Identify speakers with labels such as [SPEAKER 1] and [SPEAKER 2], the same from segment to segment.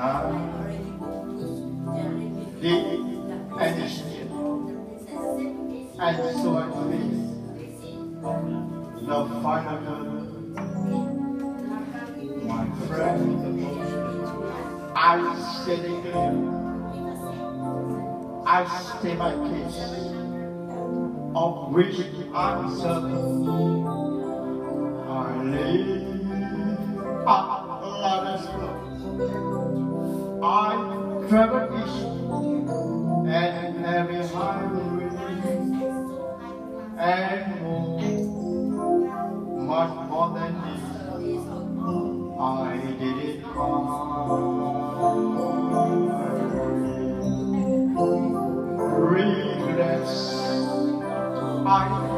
[SPEAKER 1] I did anything. And so the final my friend. I said again, I stay my case, of which answer travel east and every highway and more, much more than this. I did it Regrets I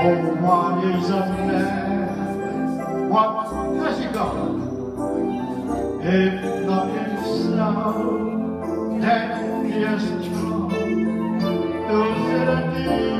[SPEAKER 1] Oh, what is a man, what has he got? If not himself? then he is strong. Lucidity.